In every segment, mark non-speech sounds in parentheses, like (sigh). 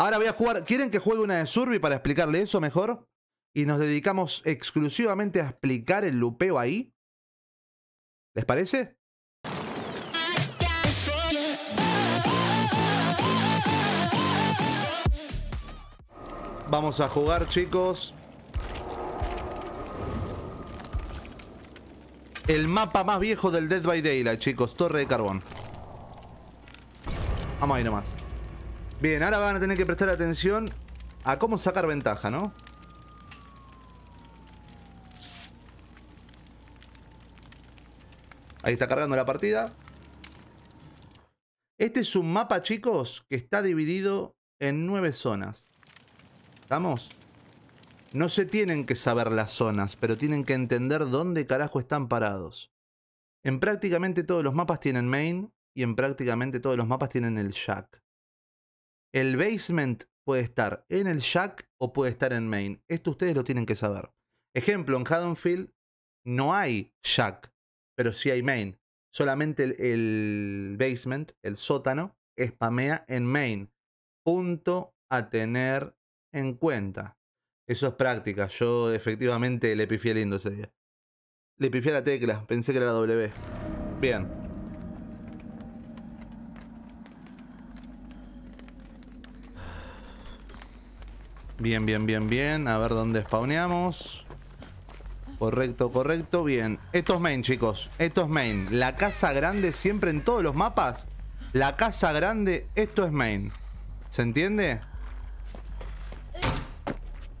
Ahora voy a jugar. ¿Quieren que juegue una de Survey para explicarle eso mejor? Y nos dedicamos exclusivamente a explicar el lupeo ahí. ¿Les parece? Vamos a jugar, chicos. El mapa más viejo del Dead by Daylight, chicos. Torre de carbón. Vamos ahí nomás. Bien, ahora van a tener que prestar atención a cómo sacar ventaja, ¿no? Ahí está cargando la partida. Este es un mapa, chicos, que está dividido en nueve zonas. ¿Estamos? No se tienen que saber las zonas, pero tienen que entender dónde carajo están parados. En prácticamente todos los mapas tienen main y en prácticamente todos los mapas tienen el jack. El basement puede estar en el jack o puede estar en main. Esto ustedes lo tienen que saber. Ejemplo, en Haddonfield no hay jack, pero sí hay main. Solamente el, basement, el sótano, spamea en main. Punto a tener en cuenta. Eso es práctica. Yo efectivamente le pifié lindo ese día. Le pifié la tecla. Pensé que era la W. Bien. Bien, bien, bien, bien. A ver dónde spawneamos. Correcto, correcto. Bien. Esto es main, chicos. Esto es main. La casa grande siempre en todos los mapas. La casa grande, esto es main. ¿Se entiende?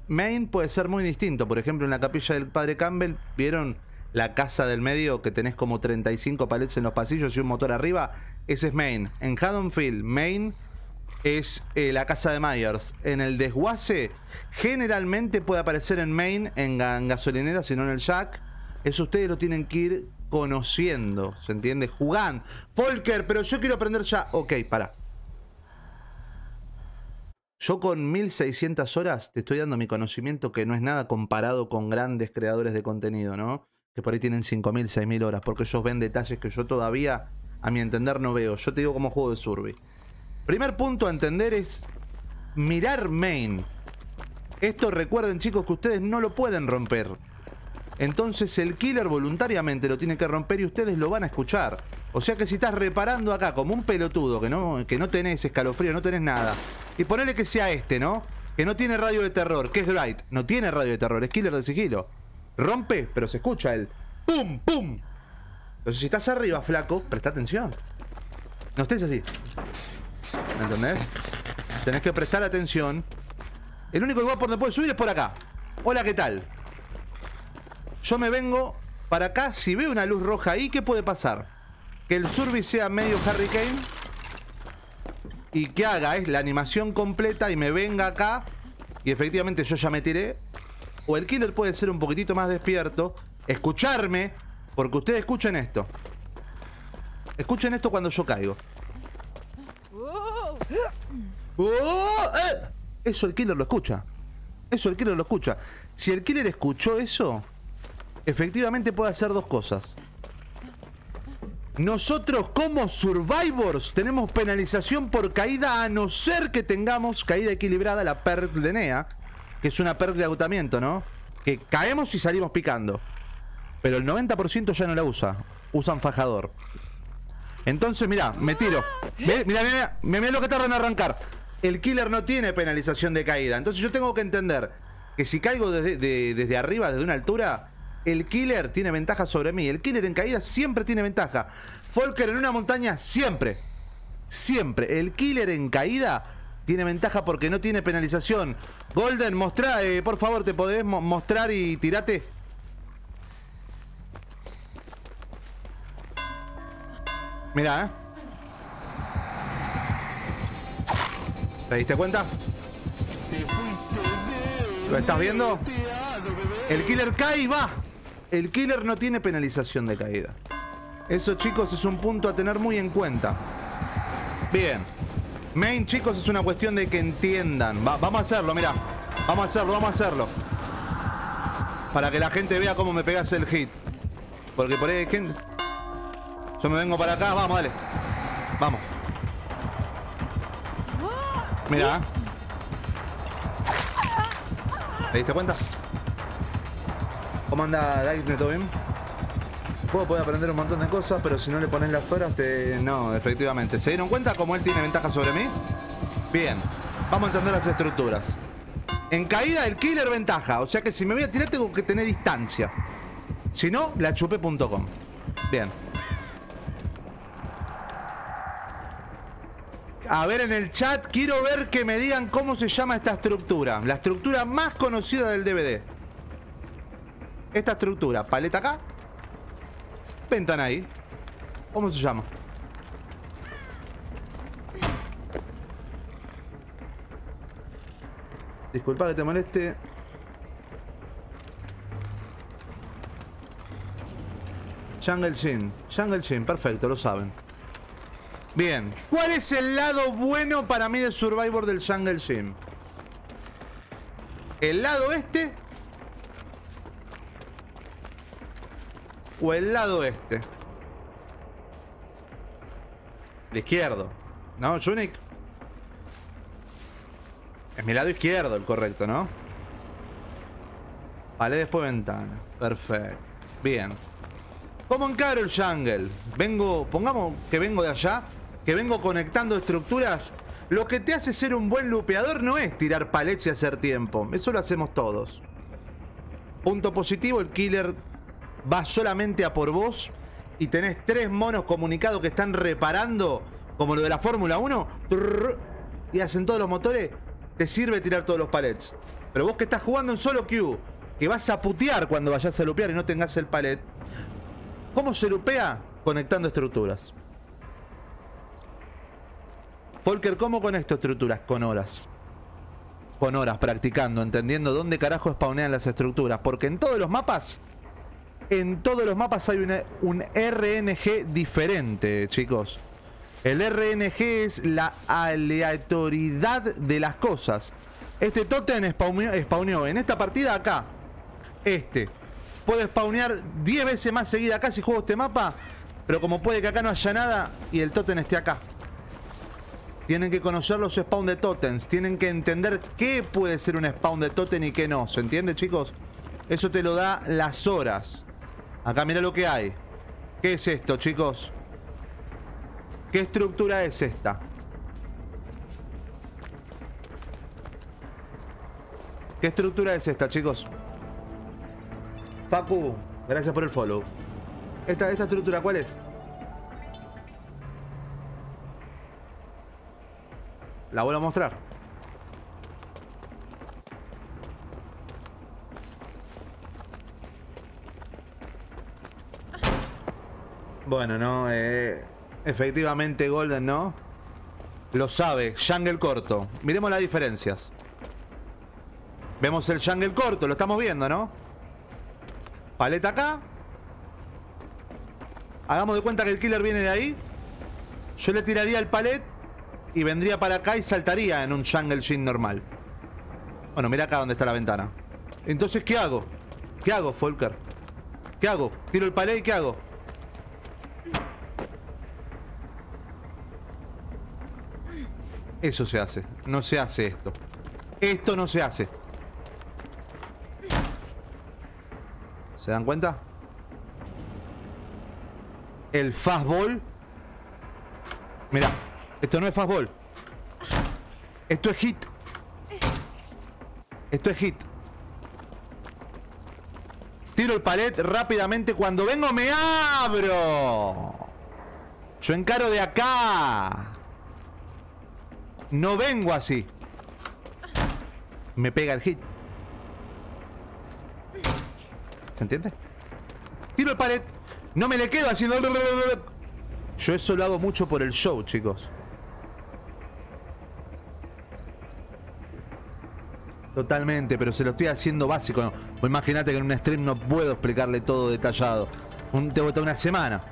Main puede ser muy distinto. Por ejemplo, en la capilla del padre Campbell, ¿vieron la casa del medio que tenés como 35 palets en los pasillos y un motor arriba? Ese es main. En Haddonfield, main es eh, la casa de Myers. En el desguace, generalmente puede aparecer en main, en, gasolinera, sino en el jack. Eso ustedes lo tienen que ir conociendo, ¿se entiende? Jugando. Volker, pero yo quiero aprender ya. Ok, para. Yo con 1600 horas te estoy dando mi conocimiento que no es nada comparado con grandes creadores de contenido, ¿no? Que por ahí tienen 5000, 6000 horas, porque ellos ven detalles que yo todavía, a mi entender, no veo. Yo te digo como juego de survey. Primer punto a entender es mirar main. Esto recuerden chicos que ustedes no lo pueden romper. Entonces el killer voluntariamente lo tiene que romper y ustedes lo van a escuchar. O sea que si estás reparando acá como un pelotudo, que no, que no tenés escalofrío, no tenés nada, y ponele que sea este, ¿no? Que no tiene radio de terror, que es Bright, no tiene radio de terror, es killer de sigilo. Rompe, pero se escucha el ¡pum, pum! Entonces si estás arriba, flaco, presta atención. No estés así. ¿Me entendés? Tenés que prestar atención. El único lugar por donde puedes subir es por acá. Hola, ¿qué tal? Yo me vengo para acá. Si veo una luz roja ahí, ¿qué puede pasar? Que el survey sea medio hurricane. Y que haga es la animación completa y me venga acá. Y efectivamente yo ya me tiré. O el killer puede ser un poquitito más despierto. Escucharme. Porque ustedes escuchen esto. Escuchen esto cuando yo caigo. ¡Oh! Eh. Eso el killer lo escucha. Eso el killer lo escucha. Si el killer escuchó eso, efectivamente puede hacer dos cosas. Nosotros como survivors tenemos penalización por caída a no ser que tengamos caída equilibrada, la perk de Nea, que es una perk de agotamiento, ¿no? Que caemos y salimos picando. Pero el 90% ya no la usa. Usan fajador. Entonces, mira, me tiro. Mira, mira, mira, lo que tardan en arrancar. El killer no tiene penalización de caída. Entonces yo tengo que entender que si caigo desde, arriba, desde una altura, el killer tiene ventaja sobre mí. El killer en caída siempre tiene ventaja. Folker en una montaña, siempre. Siempre. El killer en caída tiene ventaja porque no tiene penalización. Golden, mostrá, eh, por favor, te podés mostrar y tirate. Mira, ¿eh? ¿Te diste cuenta? ¿Lo estás viendo? El killer cae y va. El killer no tiene penalización de caída. Eso, chicos, es un punto a tener muy en cuenta. Bien. Main, chicos, es una cuestión de que entiendan. vamos a hacerlo, mira. Vamos a hacerlo, vamos a hacerlo. Para que la gente vea cómo me pegas el hit. Porque por ahí hay gente... Yo me vengo para acá, vamos, dale. Vamos. Mira. ¿Eh? ¿Te diste cuenta? ¿Cómo anda Lightning? ¿Todo bien? El juego aprender un montón de cosas, pero si no le pones las horas, te... No, efectivamente. ¿Se dieron cuenta cómo él tiene ventaja sobre mí? Bien. Vamos a entender las estructuras. En caída del killer ventaja. O sea que si me voy a tirar tengo que tener distancia. Si no, la chupé.com. Bien. A ver en el chat, quiero ver que me digan cómo se llama esta estructura. La estructura más conocida del DVD. Esta estructura, paleta acá. Ventana ahí. ¿Cómo se llama? Disculpa que te moleste. Jungle Gym. Jungle Gym, perfecto, lo saben. Bien. ¿Cuál es el lado bueno para mí de Survivor del Jungle Gym? ¿El lado este? ¿O el lado este? El izquierdo. ¿No, Junik? Es mi lado izquierdo el correcto, ¿no? Vale, después ventana. Perfecto. Bien. ¿Cómo encaro el jungle? Vengo, pongamos que vengo de allá, que vengo conectando estructuras. Lo que te hace ser un buen lupeador no es tirar palets y hacer tiempo. Eso lo hacemos todos. Punto positivo, el killer va solamente a por vos y tenés tres monos comunicados que están reparando, como lo de la Fórmula 1, y hacen todos los motores, te sirve tirar todos los palets. Pero vos que estás jugando en solo queue, que vas a putear cuando vayas a lupear y no tengas el palet, ¿cómo se lupea? Conectando estructuras. Volker, ¿cómo conecto estructuras? Con horas. Con horas, practicando, entendiendo dónde carajo spawnean las estructuras. Porque en todos los mapas en todos los mapas hay un RNG diferente, chicos. El RNG es la aleatoriedad de las cosas. Este totem spawneó, en esta partida acá. Este. Puede spawnear 10 veces más seguida acá si juego este mapa. Pero como puede que acá no haya nada y el totem esté acá. Tienen que conocer los spawn de totems. Tienen que entender qué puede ser un spawn de totem y qué no. ¿Se entiende, chicos? Eso te lo da las horas. Acá mira lo que hay. ¿Qué es esto, chicos? ¿Qué estructura es esta? ¿Qué estructura es esta, chicos? Pacu, gracias por el follow. ¿Esta, esta estructura cuál es? La vuelvo a mostrar. Bueno, no, eh, efectivamente Golden, ¿no? Lo sabe, jungle corto. Miremos las diferencias. Vemos el jungle corto, lo estamos viendo, ¿no? Paleta acá. Hagamos de cuenta que el killer viene de ahí. Yo le tiraría el palet y vendría para acá y saltaría en un jungle gym normal. Bueno, mira acá donde está la ventana. Entonces, ¿qué hago? ¿Qué hago, Folker? ¿Qué hago? Tiro el palet y ¿qué hago? Eso se hace. No se hace esto. Esto no se hace. ¿Se dan cuenta? El fastball. Mira, esto no es fastball. Esto es hit. Esto es hit. Tiro el palet rápidamente. Cuando vengo me abro. Yo encaro de acá. No vengo así. Me pega el hit. ¿Se entiende? Tiro el pared. No me le quedo haciendo... Yo eso lo hago mucho por el show, chicos. Totalmente, pero se lo estoy haciendo básico. Imagínate que en un stream no puedo explicarle todo detallado. Un, te una semana.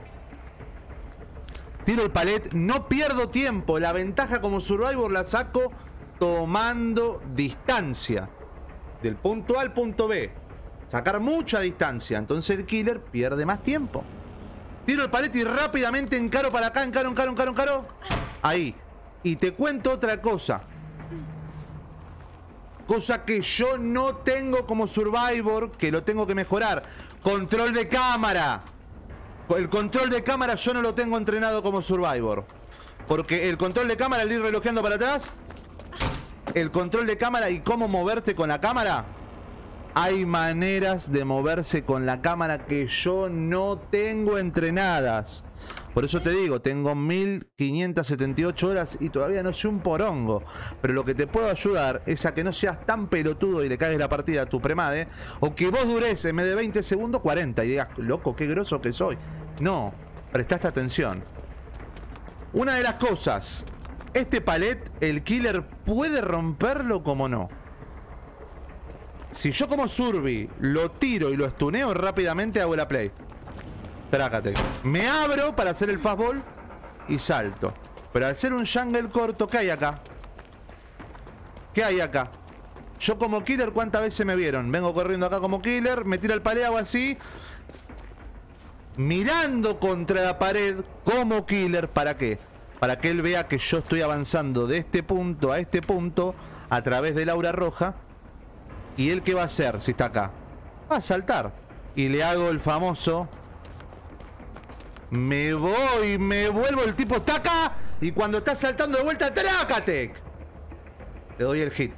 Tiro el palet, no pierdo tiempo. La ventaja como Survivor la saco tomando distancia. Del punto A al punto B. Sacar mucha distancia. Entonces el killer pierde más tiempo. Tiro el palet y rápidamente encaro para acá, encaro, encaro, encaro, encaro. Ahí. Y te cuento otra cosa. Cosa que yo no tengo como Survivor, que lo tengo que mejorar. Control de cámara. El control de cámara yo no lo tengo entrenado como Survivor. Porque el control de cámara, el ir relojeando para atrás. El control de cámara y cómo moverte con la cámara. Hay maneras de moverse con la cámara que yo no tengo entrenadas. Por eso te digo, tengo 1578 horas y todavía no sé un porongo. Pero lo que te puedo ayudar es a que no seas tan pelotudo y le cagues la partida a tu premade. O que vos dures en vez de 20 segundos 40 y digas, loco, qué groso que soy. No, prestaste atención. Una de las cosas, este palet, el killer puede romperlo como no. Si yo como Surby lo tiro y lo estuneo rápidamente hago la play. Trácate. Me abro para hacer el fastball y salto. Pero al ser un jungle corto, ¿qué hay acá? ¿Qué hay acá? Yo como killer, ¿cuántas veces me vieron? Vengo corriendo acá como killer, me tira el paleado así. Mirando contra la pared como killer, ¿para qué? Para que él vea que yo estoy avanzando de este punto a este punto a través del aura roja. ¿Y él qué va a hacer si está acá? Va a saltar. Y le hago el famoso me voy, me vuelvo, el tipo está acá. Y cuando está saltando de vuelta, ¡trácate! Le doy el hit.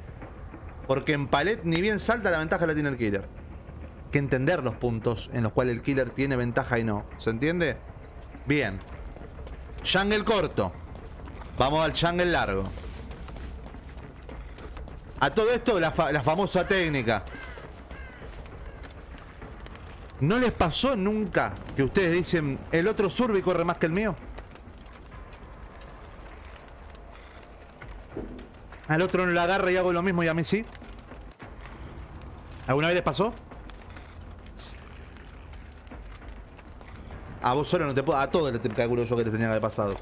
Porque en palet ni bien salta, la ventaja la tiene el killer. Hay que entender los puntos en los cuales el killer tiene ventaja y no. ¿Se entiende? Bien. Jungle corto. Vamos al jungle largo. A todo esto, la, famosa técnica. ¿No les pasó nunca que ustedes dicen, el otro surby corre más que el mío? Al otro no la agarra y hago lo mismo y a mí sí. ¿Alguna vez les pasó? A vos solo no te puedo. A todos les calculo yo que les tenía que haber pasado.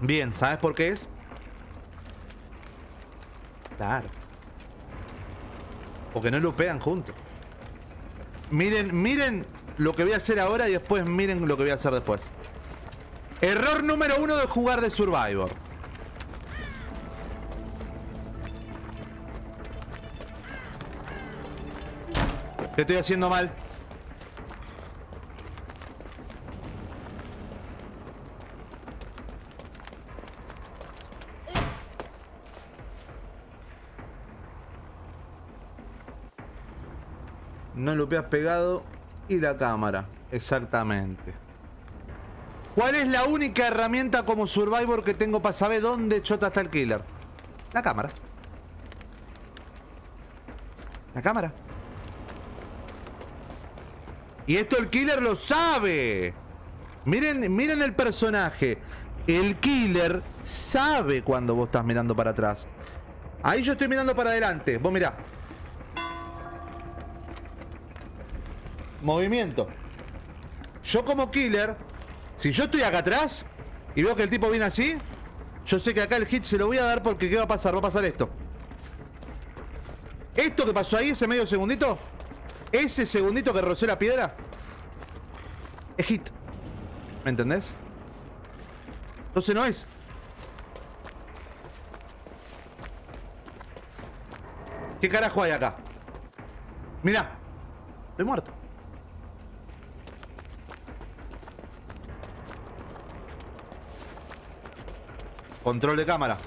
Bien, ¿sabes por qué es? Claro. Porque no lo pegan juntos. Miren, miren lo que voy a hacer ahora y después miren lo que voy a hacer después. Error número uno de jugar de Survivor. ¿Qué estoy haciendo mal? No lo has pegado. Y la cámara. Exactamente. ¿Cuál es la única herramienta como Survivor que tengo para saber dónde chota está el killer? La cámara. La cámara. Y esto el killer lo sabe. Miren, miren el personaje. El killer sabe cuando vos estás mirando para atrás. Ahí yo estoy mirando para adelante. Vos mirá. Movimiento. Yo como killer, si yo estoy acá atrás y veo que el tipo viene así, yo sé que acá el hit se lo voy a dar porque ¿qué va a pasar? Va a pasar esto. Esto que pasó ahí, ese medio segundito, ese segundito que rocé la piedra, es hit. ¿Me entendés? Entonces no es. ¿Qué carajo hay acá? Mira, estoy muerto. Control de cámara.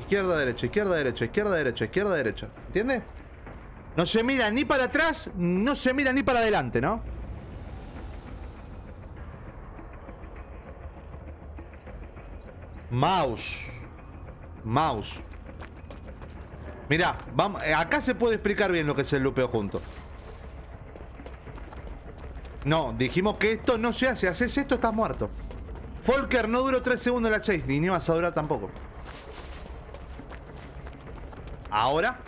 Izquierda, derecha, izquierda, derecha, izquierda, derecha, izquierda, derecha. ¿Entiendes? No se mira ni para atrás, no se mira ni para adelante, ¿no? Mouse. Mouse. Mira, vamos, acá se puede explicar bien lo que es el lupeo junto. No, dijimos que esto no se hace. Haces esto, estás muerto. Folker no duró 3 segundos la chase, ni, ni vas a durar tampoco. Ahora.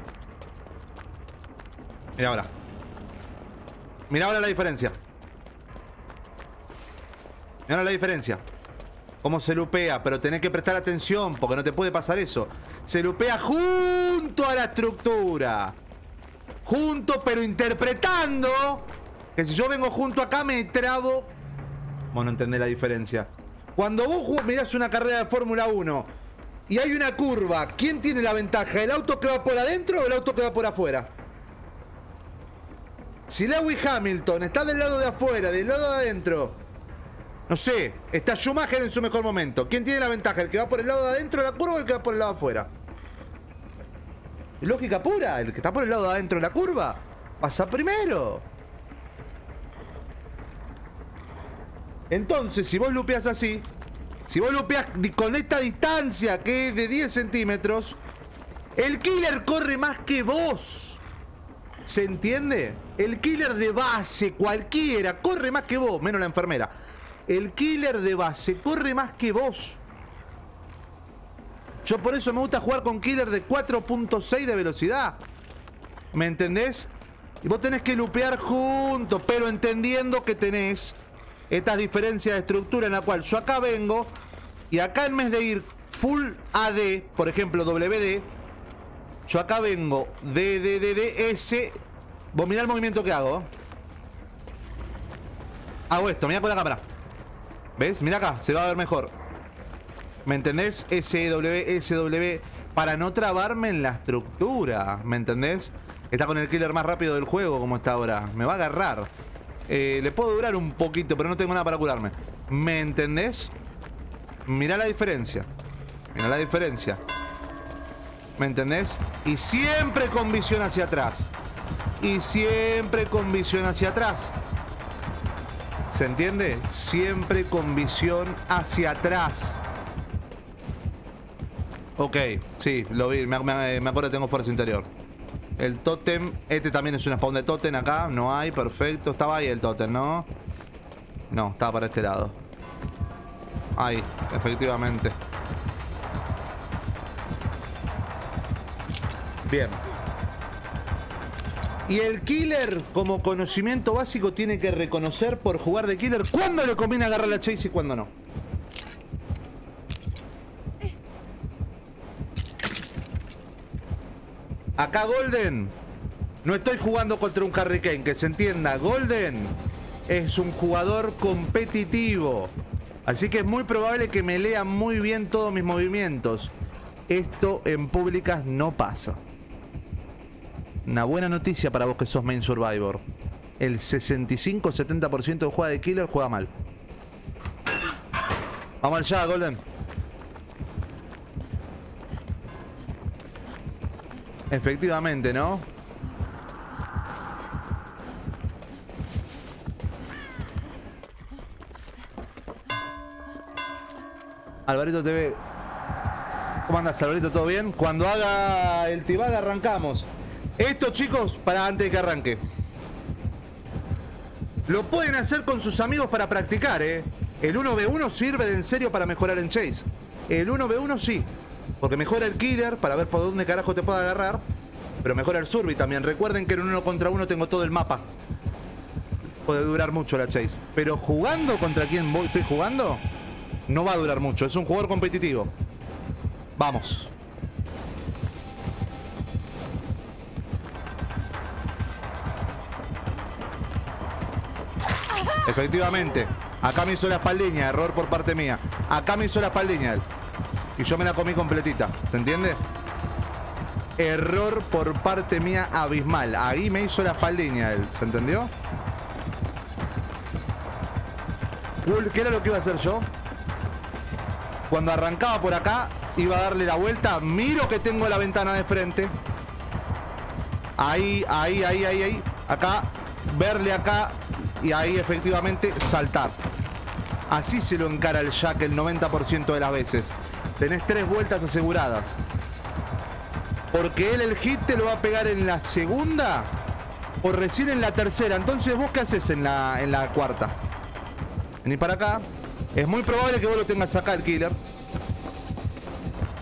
Mira ahora. Mira ahora la diferencia. Mira ahora la diferencia. Cómo se lupea, pero tenés que prestar atención porque no te puede pasar eso. Se lupea junto a la estructura. Junto, pero interpretando que si yo vengo junto acá me trabo. Bueno, entendés la diferencia. Cuando vos mirás una carrera de Fórmula 1 y hay una curva, ¿quién tiene la ventaja? ¿El auto que va por adentro o el auto que va por afuera? Si Lewis Hamilton está del lado de afuera, del lado de adentro, no sé, está Schumacher en su mejor momento. ¿Quién tiene la ventaja? ¿El que va por el lado de adentro de la curva o el que va por el lado de afuera? Lógica pura, el que está por el lado de adentro de la curva pasa primero. Entonces, si vos lupeas así, si vos lupeas con esta distancia que es de 10 centímetros, el killer corre más que vos. ¿Se entiende? El killer de base, cualquiera, corre más que vos, menos la enfermera. El killer de base corre más que vos. Yo por eso me gusta jugar con killer de 4.6 de velocidad. ¿Me entendés? Y vos tenés que lupear juntos, pero entendiendo que tenés estas diferencias de estructura en la cual yo acá vengo y acá en vez de ir full AD, por ejemplo WD, yo acá vengo D, D, D, D, S. Vos mirá el movimiento que hago. Hago esto, mira con la cámara. ¿Ves? Mira acá, se va a ver mejor. ¿Me entendés? SW, SW. Para no trabarme en la estructura. ¿Me entendés? Está con el killer más rápido del juego como está ahora. Me va a agarrar. Eh, le puedo durar un poquito, pero no tengo nada para curarme. ¿Me entendés? Mira la diferencia. Mira la diferencia. ¿Me entendés? Y siempre con visión hacia atrás. Y siempre con visión hacia atrás. ¿Se entiende? Siempre con visión hacia atrás. Ok, sí, lo vi. Me, acuerdo que tengo fuerza interior. El tótem. Este también es una spawn de tótem acá. No hay, perfecto. Estaba ahí el tótem, ¿no? No, estaba para este lado. Ahí, efectivamente. Bien. Y el killer, como conocimiento básico, tiene que reconocer por jugar de killer cuándo le conviene agarrar la chase y cuándo no. Acá Golden. No estoy jugando contra un Harry Kane, que se entienda. Golden es un jugador competitivo. Así que es muy probable que me lea muy bien todos mis movimientos. Esto en públicas no pasa. Una buena noticia para vos que sos main survivor. El 65-70% de juega de killer juega mal. Vamos allá, Golden. Efectivamente, ¿no? Alvarito TV. ¿Cómo andas, Alvarito? ¿Todo bien? Cuando haga el tibag arrancamos. Esto, chicos, para antes de que arranque. Lo pueden hacer con sus amigos para practicar, ¿eh? El 1v1 sirve de en serio para mejorar en Chase. El 1v1 sí. Porque mejora el killer para ver por dónde carajo te puede agarrar. Pero mejora el survey también. Recuerden que en uno contra uno tengo todo el mapa. Puede durar mucho la Chase. Pero jugando contra quien estoy jugando, no va a durar mucho. Es un jugador competitivo. Vamos. Efectivamente. Acá me hizo la espaldiña, error por parte mía. Acá me hizo la espaldiña él. Y yo me la comí completita. ¿Se entiende? Error por parte mía abismal. Ahí me hizo la espaldiña él. ¿Se entendió? ¿Qué era lo que iba a hacer yo? Cuando arrancaba por acá, iba a darle la vuelta. Miro que tengo la ventana de frente. Ahí, ahí, ahí, ahí, ahí. Acá, verle acá y ahí efectivamente saltar. Así se lo encara el Jack el 90% de las veces. Tenés tres vueltas aseguradas. Porque él el hit te lo va a pegar en la segunda o recién en la tercera. Entonces vos qué haces en la, en la cuarta. Vení para acá. Es muy probable que vos lo tengas acá el killer.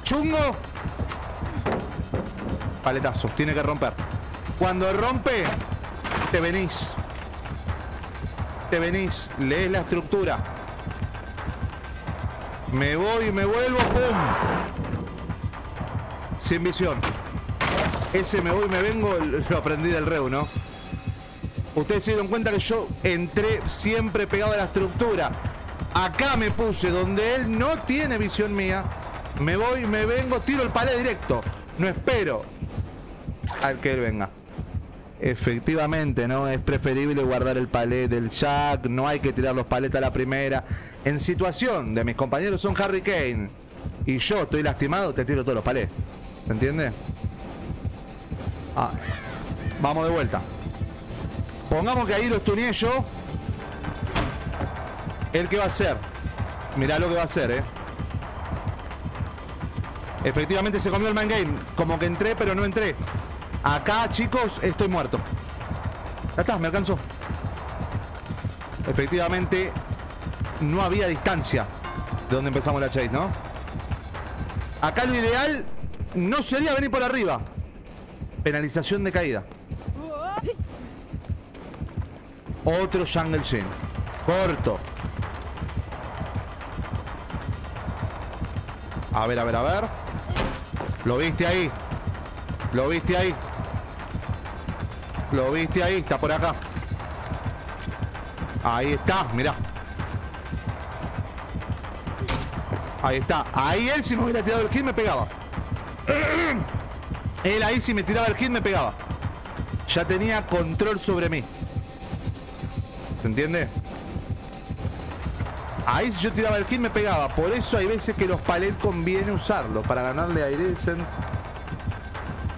Chungo. Paletazos, tiene que romper. Cuando rompe, te venís te venís, lees la estructura. Me voy, me vuelvo, ¡pum! Sin visión. Ese me voy, me vengo, lo aprendí del Reu, ¿no? Ustedes se dieron cuenta que yo entré siempre pegado a la estructura. Acá me puse donde él no tiene visión mía. Me voy, me vengo, tiro el palé directo. No espero al que él venga. Efectivamente, ¿no? Es preferible guardar el palé del Jack. No hay que tirar los paletas a la primera. En situación de mis compañeros son Harry Kane y yo estoy lastimado, te tiro todos los palés. ¿Se entiende? Ah, vamos de vuelta. Pongamos que ahí lo estuneé yo. ¿El qué va a hacer? Mirá lo que va a hacer, eh. Efectivamente se comió el man game. Como que entré, pero no entré. Acá, chicos, estoy muerto. Ya está, me alcanzó. Efectivamente, no había distancia de donde empezamos la chase, ¿no? Acá lo ideal no sería venir por arriba. Penalización de caída. Otro Jungle Shin. Corto. A ver, a ver, a ver. Lo viste ahí. Lo viste ahí. Lo viste ahí. Está por acá. Ahí está, mirá. Ahí está. Ahí él si me hubiera tirado el hit me pegaba. Él ahí si me tiraba el hit me pegaba. Ya tenía control sobre mí. ¿Se entiende? Ahí si yo tiraba el hit me pegaba. Por eso hay veces que los palets conviene usarlos. Para ganarle a Iresen.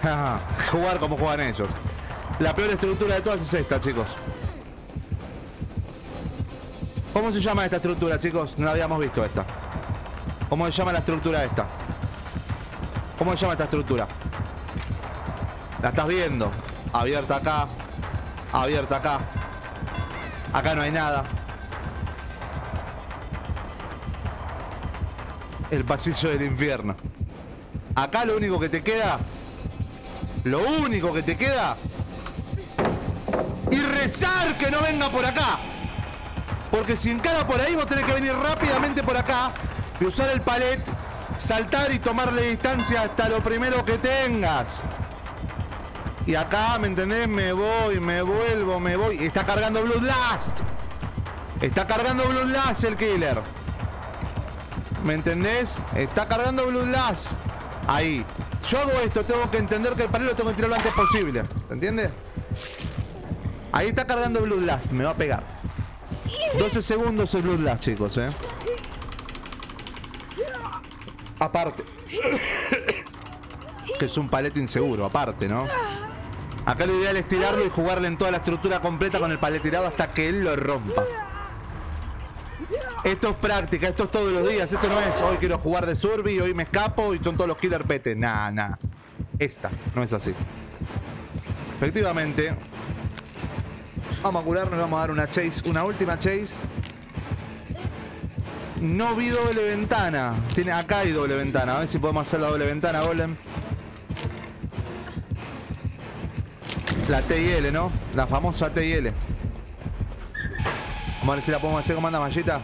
(laughs) Jugar como juegan ellos. La peor estructura de todas es esta, chicos. ¿Cómo se llama esta estructura, chicos? No la habíamos visto esta. ¿Cómo se llama la estructura esta? ¿Cómo se llama esta estructura? La estás viendo. Abierta acá. Abierta acá. Acá no hay nada. El pasillo del infierno. Acá lo único que te queda. Lo único que te queda. Y rezar que no venga por acá. Porque si encara por ahí, vos tenés que venir rápidamente por acá. Y usar el palet. Saltar y tomarle distancia hasta lo primero que tengas. Y acá, ¿me entendés? Me voy, me vuelvo, me voy. Está cargando Bloodlust. Está cargando Bloodlust el killer. ¿Me entendés? Está cargando Bloodlust. Ahí. Yo hago esto, tengo que entender que el palero lo tengo que tirar lo antes posible. ¿Se entiende? Ahí está cargando Bloodlust, me va a pegar. 12 segundos el Bloodlust, chicos, eh. Aparte. que es un palete inseguro, aparte, ¿no? Acá lo ideal es tirarlo y jugarle en toda la estructura completa con el palet tirado hasta que él lo rompa. Esto es práctica, esto es todos los días. Esto no es hoy quiero jugar de survey, hoy me escapo y son todos los killer pete. Nah, nah. Esta no es así. Efectivamente. Vamos a curarnos y vamos a dar una chase, una última chase. No vi doble ventana. Tiene, acá hay doble ventana. A ver si podemos hacer la doble ventana, Golem. La T L, ¿no? La famosa T L. Vamos a ver si la podemos hacer como anda Mallita.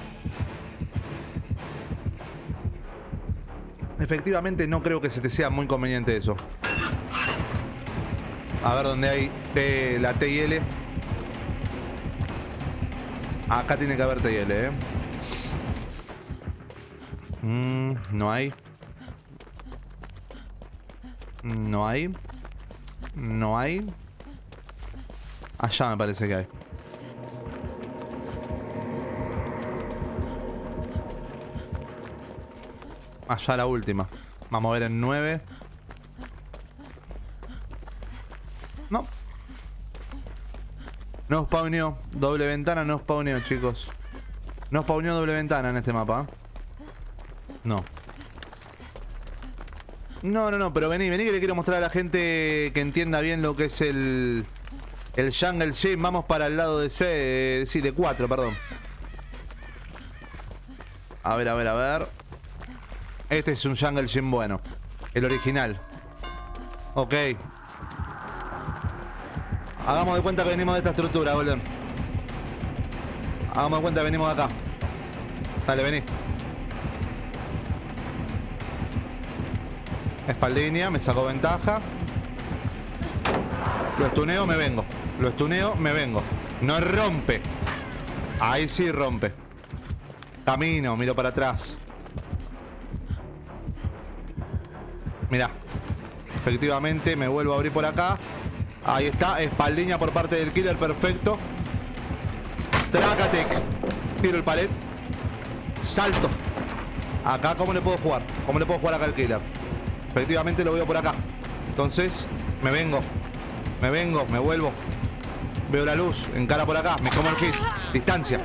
Efectivamente no creo que se te sea muy conveniente eso. A ver dónde hay la T L. Acá tiene que haber T L, ¿eh? Mm, no hay. No hay. No hay. Allá me parece que hay. Allá la última. Vamos a ver en 9. No. No spawneó. Doble ventana no spawneó, chicos. No spawneó doble ventana en este mapa. No. No, no, no, pero vení, vení que le quiero mostrar a la gente que entienda bien lo que es el... El Jungle Gym. Vamos para el lado de C... Sí, de 4, perdón. A ver, a ver, a ver. Este es un Jungle Gym bueno. El original. Ok. Hagamos de cuenta que venimos de esta estructura, Golden. Hagamos de cuenta que venimos de acá. Dale, vení. Espaldinea, me sacó ventaja. Lo estuneo, me vengo. Lo estuneo, me vengo. No rompe. Ahí sí rompe. Camino, miro para atrás. Mirá. Efectivamente, me vuelvo a abrir por acá. Ahí está, espaldiña por parte del killer, perfecto. Tracatec. Tiro el pared. Salto. Acá, ¿cómo le puedo jugar? ¿Cómo le puedo jugar acá al killer? Efectivamente lo veo por acá. Entonces, me vengo. Me vengo, me vuelvo. Veo la luz, encara por acá, me como el hit. Distancia.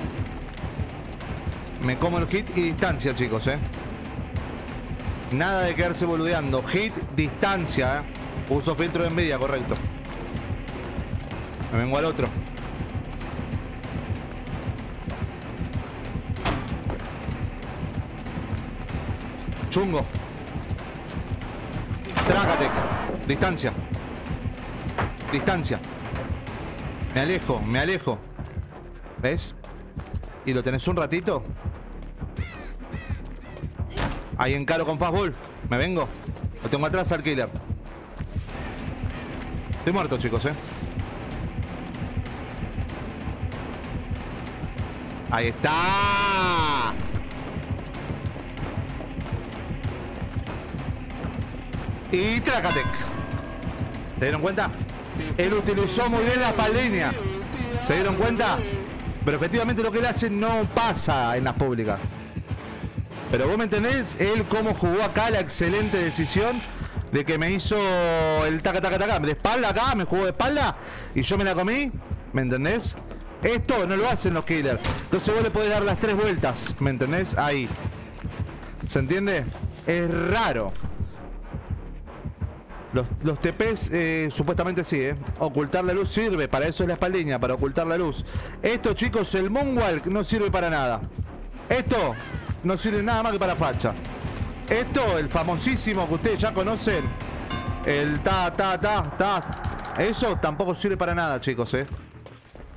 Me como el hit y distancia, chicos, eh. Nada de quedarse boludeando. Hit, distancia, eh. Uso filtro de envidia, correcto. Me vengo al otro. Chungo. Trácate. Distancia. Distancia. Me alejo, me alejo. ¿Ves? ¿Y lo tenés un ratito? Ahí encaro con fastball. Me vengo. Lo tengo atrás al killer. Estoy muerto, chicos, ¿eh? Ahí está. Y Tracatec. ¿Se dieron cuenta? Él utilizó muy bien la espaldinha. ¿Se dieron cuenta? Pero efectivamente lo que él hace no pasa en las públicas. Pero vos me entendés, él cómo jugó acá la excelente decisión de que me hizo el taca taca taca de espalda acá, me jugó de espalda y yo me la comí, ¿me entendés? Esto no lo hacen los killers. Entonces vos le podés dar las tres vueltas, ¿me entendés? Ahí. ¿Se entiende? Es raro. Los, los TPs eh, supuestamente sí, ¿eh? Ocultar la luz sirve, para eso es la espaldiña, para ocultar la luz. Esto, chicos, el Moonwalk no sirve para nada. Esto no sirve nada más que para facha. Esto, el famosísimo que ustedes ya conocen, el ta, ta, ta, ta. Eso tampoco sirve para nada, chicos, ¿eh?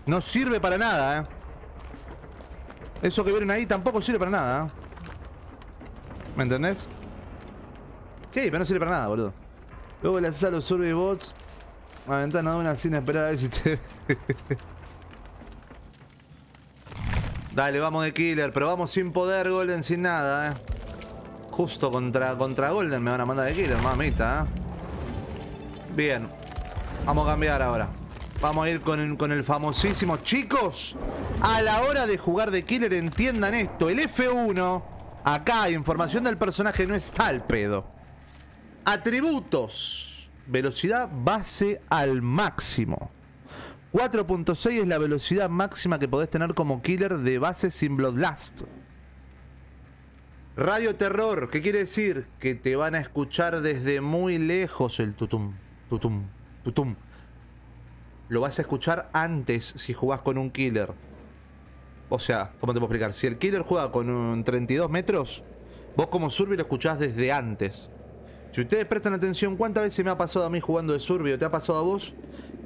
No sirve para nada, ¿eh? Eso que vieron ahí tampoco sirve para nada, ¿eh? ¿Me entendés? Sí, pero no sirve para nada, boludo. Luego le haces a los survey bots a ventana de una sin esperar a ver si te... (laughs) Dale, vamos de killer, pero vamos sin poder, Golden, sin nada, eh. Justo contra, contra Golden me van a mandar de killer, mamita, eh. Bien. Vamos a cambiar ahora. Vamos a ir con el, con el famosísimo. Chicos, a la hora de jugar de killer, entiendan esto. El F1, acá, información del personaje no está al pedo. Atributos. Velocidad base al máximo. 4.6 es la velocidad máxima que podés tener como killer de base sin Bloodlust. Radio terror, ¿qué quiere decir? Que te van a escuchar desde muy lejos el tutum, tutum, tutum. Lo vas a escuchar antes si jugás con un killer. O sea, ¿cómo te puedo explicar? Si el killer juega con un 32 metros, vos como survey lo escuchás desde antes. Si ustedes prestan atención, ¿cuántas veces me ha pasado a mí jugando de Survey o te ha pasado a vos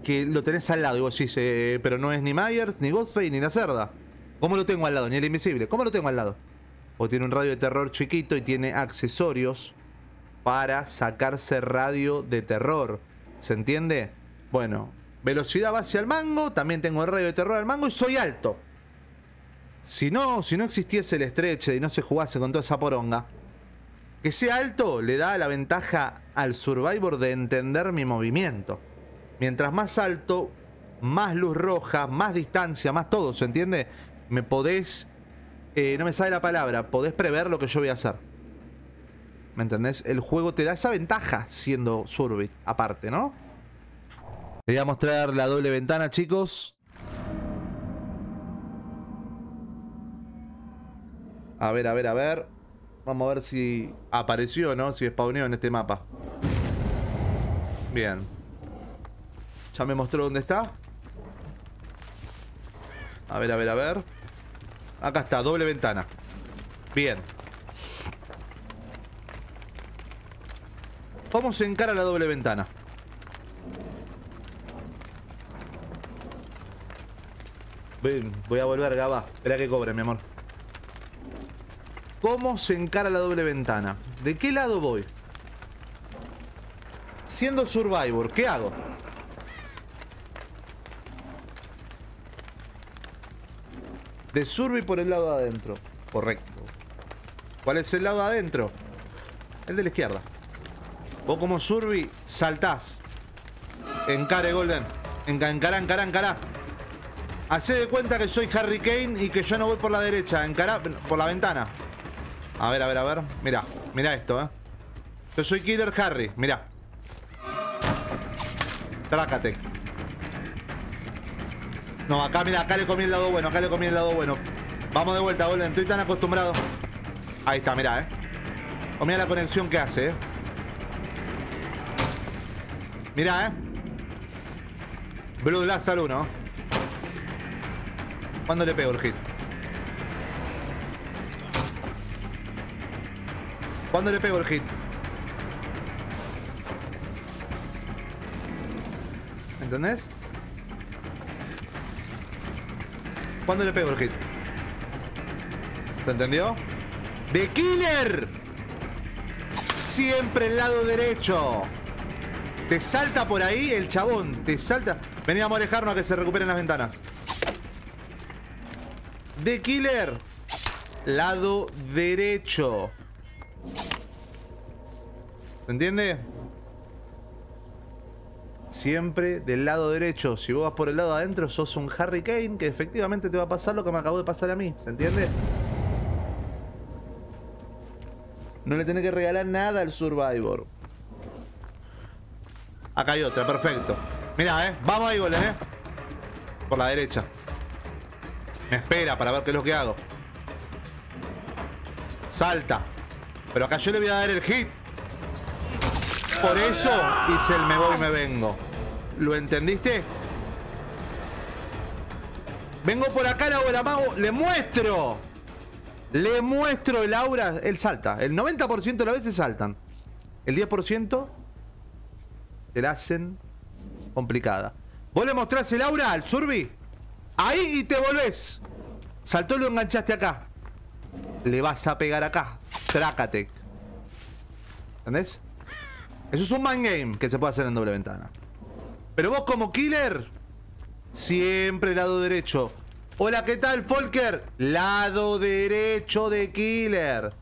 que lo tenés al lado y vos decís, eh, pero no es ni Myers, ni Godfrey, ni la cerda? ¿Cómo lo tengo al lado? Ni el invisible. ¿Cómo lo tengo al lado? O tiene un radio de terror chiquito y tiene accesorios para sacarse radio de terror. ¿Se entiende? Bueno, velocidad base al mango, también tengo el radio de terror al mango y soy alto. Si no, si no existiese el estreche y no se jugase con toda esa poronga, que sea alto le da la ventaja al Survivor de entender mi movimiento. Mientras más alto, más luz roja, más distancia, más todo, ¿se entiende? Me podés... Eh, no me sale la palabra, podés prever lo que yo voy a hacer. ¿Me entendés? El juego te da esa ventaja siendo Survey, aparte, ¿no? Le voy a mostrar la doble ventana, chicos. A ver, a ver, a ver. Vamos a ver si apareció, ¿no? Si spawneó en este mapa. Bien. Ya me mostró dónde está. A ver, a ver, a ver. Acá está, doble ventana. Bien. ¿Cómo se encara la doble ventana? Voy a volver, Gaba. Espera que cobre, mi amor. ¿Cómo se encara la doble ventana? ¿De qué lado voy? Siendo Survivor, ¿qué hago? De Survey por el lado de adentro. Correcto. ¿Cuál es el lado de adentro? El de la izquierda. Vos como Surby saltás. Encare, Golden. Encará, encará, encará. Hacé de cuenta que soy Harry Kane y que yo no voy por la derecha. Encará por la ventana. A ver, a ver, a ver. Mira, mira esto, eh. Yo soy Killer Harry, mira. Trácate. No, acá, mira, acá le comí el lado bueno, acá le comí el lado bueno. Vamos de vuelta, Golden. Estoy tan acostumbrado. Ahí está, mira, eh. O mira la conexión que hace, eh. Mira, eh. Blue al 1. ¿Cuándo le pego el hit? ¿Cuándo le pego el hit? ¿Entendés? ¿Cuándo le pego el hit? ¿Se entendió? ¡The Killer! Siempre el lado derecho. Te salta por ahí el chabón. Te salta. Veníamos a alejarnos a que se recuperen las ventanas. The Killer. Lado derecho. ¿Se entiende? Siempre del lado derecho. Si vos vas por el lado adentro, sos un Harry Kane que efectivamente te va a pasar lo que me acabó de pasar a mí. ¿Se entiende? No le tenés que regalar nada al Survivor. Acá hay otra, perfecto. Mira, eh. Vamos ahí, goles, eh. Por la derecha. Me espera para ver qué es lo que hago. Salta. Pero acá yo le voy a dar el hit. Por eso hice el me voy me vengo. ¿Lo entendiste? Vengo por acá, le hago la mago, le muestro. Le muestro el aura. Él salta. El 90% de las veces saltan. El 10% te la hacen complicada. Vos le mostrás el aura al Surbi. Ahí y te volvés. Saltó y lo enganchaste acá. Le vas a pegar acá. Trácate. ¿Entendés? Eso es un mind game que se puede hacer en doble ventana. Pero vos como killer, siempre lado derecho. Hola, ¿qué tal, Folker? Lado derecho de killer.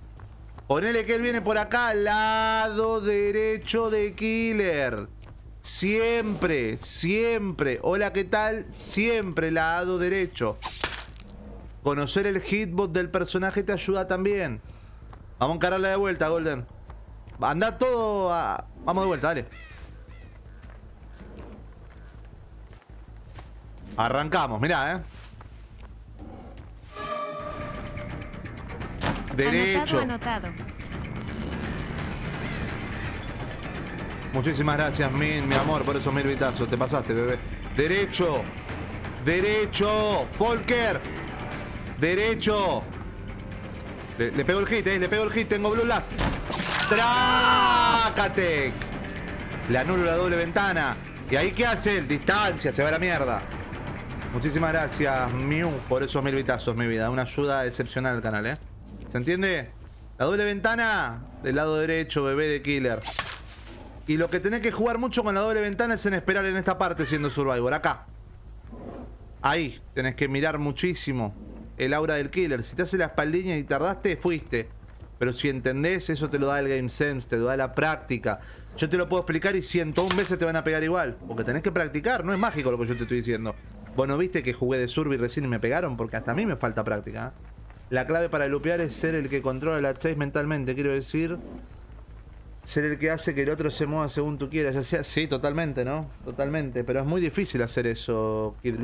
Ponele que él viene por acá. Lado derecho de killer. Siempre, siempre. Hola, ¿qué tal? Siempre lado derecho. Conocer el hitbot del personaje te ayuda también. Vamos a encararla de vuelta, Golden. Anda todo a... Vamos de vuelta, dale. Arrancamos, mirá, eh. Derecho. Anotado, Muchísimas gracias, Min, mi amor, por esos mil vitazos. Te pasaste, bebé. Derecho. Derecho. Folker. Derecho. Le, le pego el hit, eh. Le pego el hit. Tengo Blue Last. ¡Trácate! Le anulo la doble ventana. ¿Y ahí qué hace? Distancia, se va a la mierda. Muchísimas gracias, Mew, por esos mil vitazos, mi vida. Una ayuda excepcional al canal, ¿eh? ¿Se entiende? La doble ventana del lado derecho, bebé de killer. Y lo que tenés que jugar mucho con la doble ventana es en esperar en esta parte siendo Survivor. Acá. Ahí. Tenés que mirar muchísimo el aura del killer. Si te hace la espaldilla y tardaste, fuiste. Pero si entendés, eso te lo da el Game Sense, te lo da la práctica. Yo te lo puedo explicar y 101 veces te van a pegar igual. Porque tenés que practicar, no es mágico lo que yo te estoy diciendo. Bueno, viste que jugué de Survey recién y me pegaron porque hasta a mí me falta práctica. ¿eh? La clave para lupear es ser el que controla la chase mentalmente, quiero decir. Ser el que hace que el otro se mueva según tú quieras, ya sea. Sí, totalmente, ¿no? Totalmente. Pero es muy difícil hacer eso, Kid.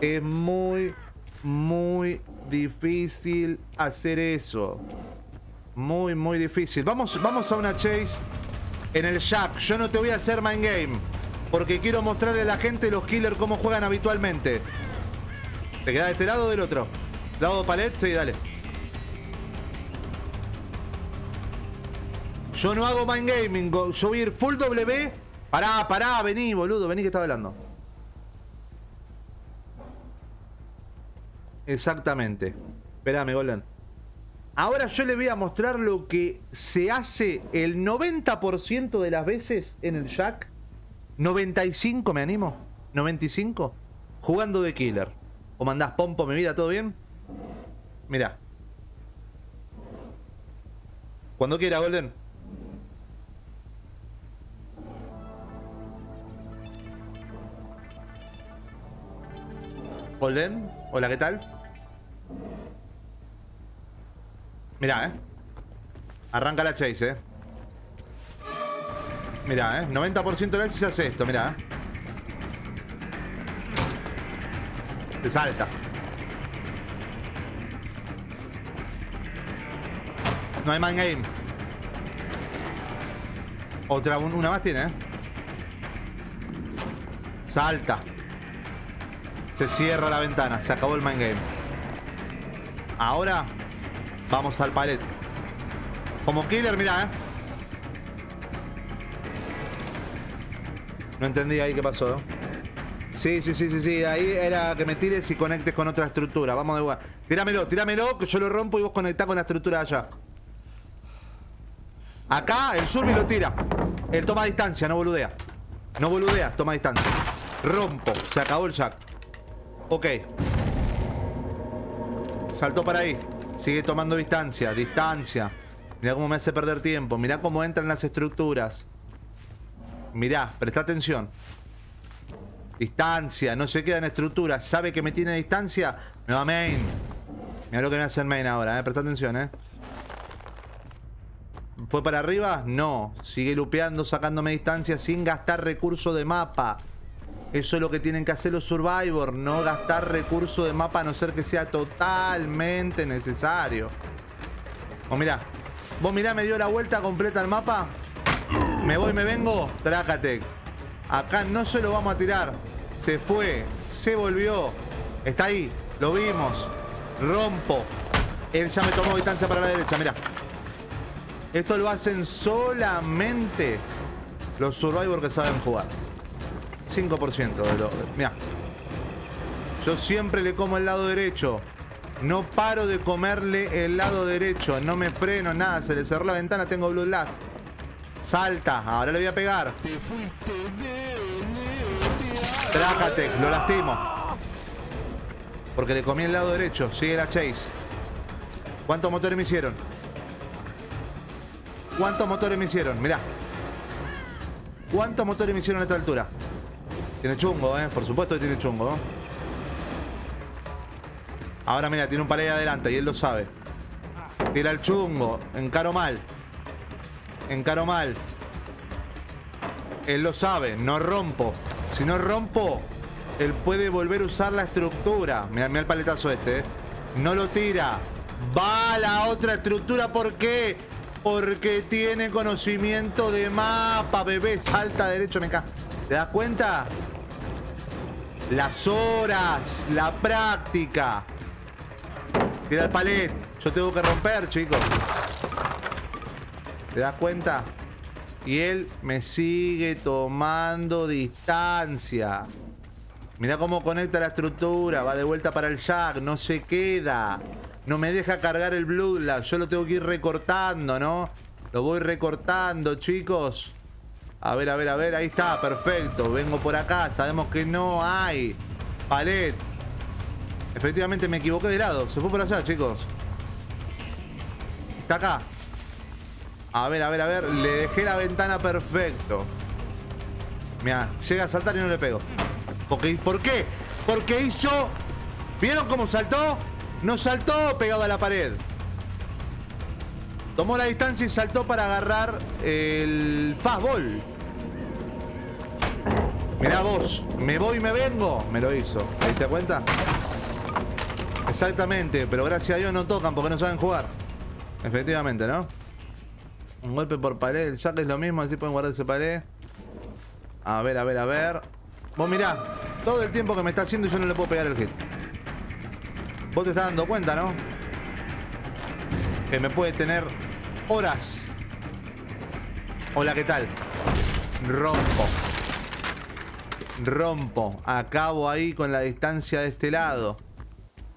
Es muy, muy difícil hacer eso. Muy, muy difícil. Vamos, vamos a una chase en el Jack. Yo no te voy a hacer mind game. Porque quiero mostrarle a la gente los killers cómo juegan habitualmente. ¿Te quedas de este lado o del otro? ¿Lado palet? Sí, dale. Yo no hago mind gaming. Yo voy a ir full W. Pará, pará, vení, boludo. Vení que estaba hablando. Exactamente. Espérame, Golden. Ahora yo le voy a mostrar lo que se hace el 90% de las veces en el Jack. 95, me animo. 95. Jugando de killer. ¿Cómo andás, Pompo? ¿Mi vida todo bien? Mira. Cuando quiera, Golden. Golden, hola, ¿qué tal? Mira, eh. Arranca la chase, eh. Mira, eh. 90% de veces se hace esto, mira, eh. Te salta. No hay man game. Otra, una más tiene, ¿eh? Salta. Se cierra la ventana. Se acabó el mind game. Ahora vamos al pared. Como killer, mira, ¿eh? No entendí ahí qué pasó, ¿no? Sí, sí, sí, sí, sí. Ahí era que me tires y conectes con otra estructura. Vamos de vuelta. Tíramelo, tíramelo, que yo lo rompo y vos conectás con la estructura allá. Acá el Surbi lo tira. Él toma distancia, no boludea. No boludea, toma distancia. Rompo. Se acabó el jack. Ok. Saltó para ahí. Sigue tomando distancia. Distancia. Mirá cómo me hace perder tiempo. Mirá cómo entran las estructuras. Mirá, presta atención. Distancia, no se queda en estructura. Sabe que me tiene distancia. Me va main. Mira lo que me hace el main ahora, eh. Presta atención, eh. ¿Fue para arriba? No. Sigue lupeando, sacándome distancia sin gastar recursos de mapa. Eso es lo que tienen que hacer los Survivor. No gastar recursos de mapa a no ser que sea totalmente necesario. O mira. Vos mirá, me dio la vuelta completa al mapa. Me voy, me vengo. Trácate. Acá no se lo vamos a tirar. Se fue. Se volvió. Está ahí. Lo vimos. Rompo. Él ya me tomó distancia para la derecha. Mira. Esto lo hacen solamente los Survivors que saben jugar. 5% de lo... Mira. Yo siempre le como el lado derecho. No paro de comerle el lado derecho. No me freno, nada. Se le cerró la ventana, tengo Blue Last. Salta, ahora le voy a pegar. Trájate, lo lastimo. Porque le comí el lado derecho. Sigue la chase. ¿Cuántos motores me hicieron? ¿Cuántos motores me hicieron? Mirá. ¿Cuántos motores me hicieron a esta altura? Tiene chungo, ¿eh? Por supuesto que tiene chungo. Ahora mira, tiene un pared adelante y él lo sabe. Tira el chungo. Encaro mal. Encaro mal. Él lo sabe, no rompo. Si no rompo, él puede volver a usar la estructura. Mira, mira el paletazo este, ¿eh? No lo tira. Va a la otra estructura, ¿por qué? Porque tiene conocimiento de mapa, bebé. Salta derecho, me cae. ¿Te das cuenta? Las horas, la práctica. Tira el palet. Yo tengo que romper, chicos. ¿Te das cuenta? Y él me sigue tomando distancia. Mira cómo conecta la estructura. Va de vuelta para el jack. No se queda. No me deja cargar el Bloodlust. Yo lo tengo que ir recortando, ¿no? Lo voy recortando, chicos. A ver, a ver, a ver. Ahí está. Perfecto. Vengo por acá. Sabemos que no hay. Palet. Efectivamente me equivoqué de lado. Se fue por allá, chicos. Está acá. A ver, a ver, a ver. Le dejé la ventana perfecto. Mira, llega a saltar y no le pego. Porque, ¿Por qué? Porque hizo... ¿Vieron cómo saltó? No saltó pegado a la pared. Tomó la distancia y saltó para agarrar el fastball. Mirá vos, me voy y me vengo. Me lo hizo. ¿Te diste cuenta? Exactamente, pero gracias a Dios no tocan porque no saben jugar. Efectivamente, ¿no? Un golpe por pared, el jack es lo mismo, así pueden guardar ese pared. A ver, a ver, a ver. Vos mirá, todo el tiempo que me está haciendo yo no le puedo pegar el hit. Vos te estás dando cuenta, ¿no? Que me puede tener horas. Hola, ¿qué tal? Rompo. Rompo. Acabo ahí con la distancia de este lado.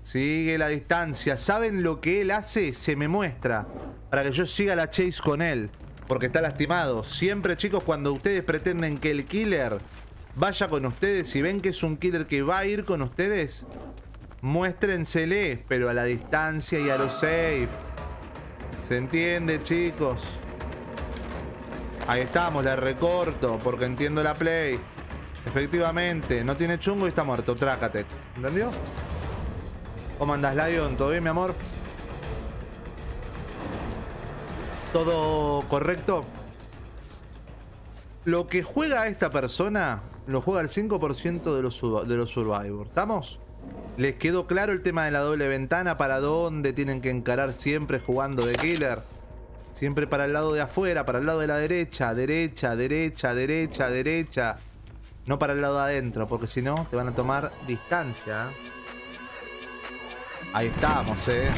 Sigue la distancia. ¿Saben lo que él hace? Se me muestra para que yo siga la chase con él. Porque está lastimado. Siempre, chicos, cuando ustedes pretenden que el killer vaya con ustedes y ven que es un killer que va a ir con ustedes, Muéstrensele, pero a la distancia y a lo safe. ¿Se entiende, chicos? Ahí estamos, le recorto porque entiendo la play. Efectivamente, no tiene chungo y está muerto. Trácate. ¿Entendió? ¿Cómo andas, Lion? ¿Todo bien, mi amor? ¿Todo correcto? Lo que juega esta persona lo juega el 5% de los, de los Survivor. ¿Estamos? ¿Les quedó claro el tema de la doble ventana? ¿Para dónde tienen que encarar siempre jugando de killer? Siempre para el lado de afuera, para el lado de la derecha, derecha, derecha, derecha, derecha. No para el lado de adentro, porque si no te van a tomar distancia. Ahí estamos, eh.